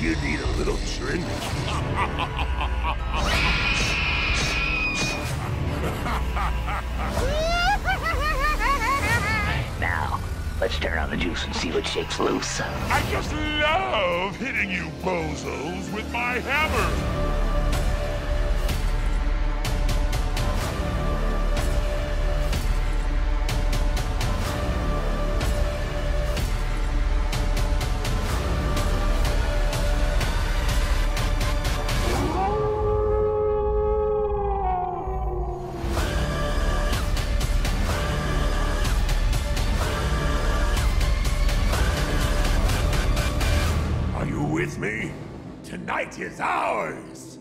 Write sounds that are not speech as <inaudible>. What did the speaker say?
you need a little trim. <laughs> now, let's turn on the juice and see what shakes loose. I just love hitting you bozos with my hammer. with me? Tonight is ours!